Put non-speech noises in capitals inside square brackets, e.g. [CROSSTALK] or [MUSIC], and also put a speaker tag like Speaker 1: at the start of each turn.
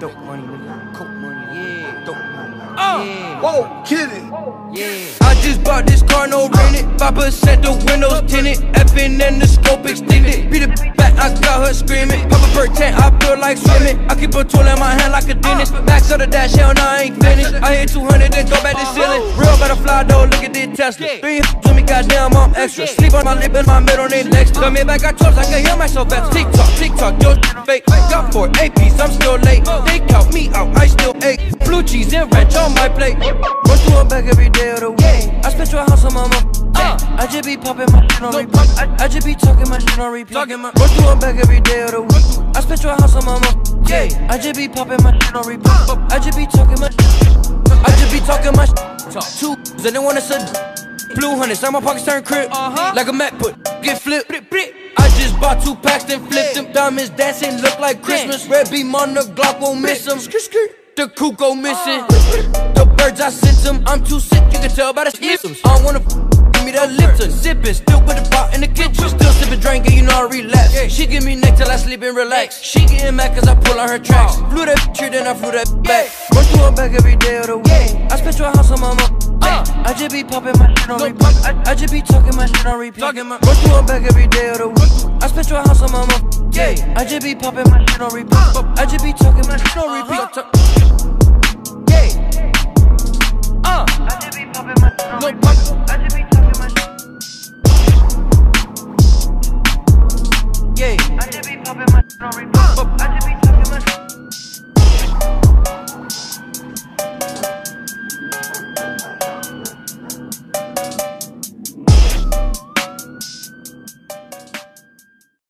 Speaker 1: Dope money, nigga. Coke money,
Speaker 2: yeah.
Speaker 1: Dope money. Uh. Yeah.
Speaker 2: Whoa,
Speaker 3: get it.
Speaker 1: Yeah. I just bought this car, no rent it. 5% the windows tinted. Effing and the scope extended. Beat it back, I got her screaming. Pop a per 10, I feel like swimming. I keep a tool in my hand like a dentist. Max of the dash, hell no, I ain't finished. I hit 200, then go back to ceiling. Real better fly though, look at this Tesla. Three to me, goddamn, I'm extra. Sleep on my lip in my middle, name next. Come here back, I told I can hear myself better. Tick tock, tick tock, yo, [LAUGHS] fake. Got four APs, I'm still late. They count me out, I still ate. Blue cheese and ranch on my plate. Run through a bag every day of the week. I spent your house on my mom. I just be popping my shit on repeat. I, just be talking my shit on repeat. Run through a bag every day of the week. I spent your house on my mom. Yeah, I just be popping my shit on repeat. I just be talking my shit. I just be talking my shit. Two, and then wanna say blue hundreds. I'm my pockets turn crib like a Mac put. Get flipped. I just bought two packs then flipped them. Diamonds dancing look like Christmas. Red beam on the Glock won't miss them. The coop go missing. The birds I sent them. I'm too sick, you can tell by the sniffles. I don't wanna give me that Lipton. Sipping, still put the pot in the kitchen. Still sipping, drinking, you know I relapse. She give me neck till I sleep and relax. She getting mad cause I pull on her tracks. Flew that bitch, then I flew that back. Going back every day of the week. Yeah. I spent your house on my mom. Uh. I just be popping my shit on repeat. I, I just be talking my shit on repeat. Talking my Rush going back every day of the week. I spent your house on my mom. Yeah. I just be popping my shit on repeat. Uh. I just be talking my shit on uh-huh. repeat. Uh-huh. Yeah. Uh. I just be popping my shit on repeat. I just be talking my shit. Yeah. I just be popping my shit on repeat.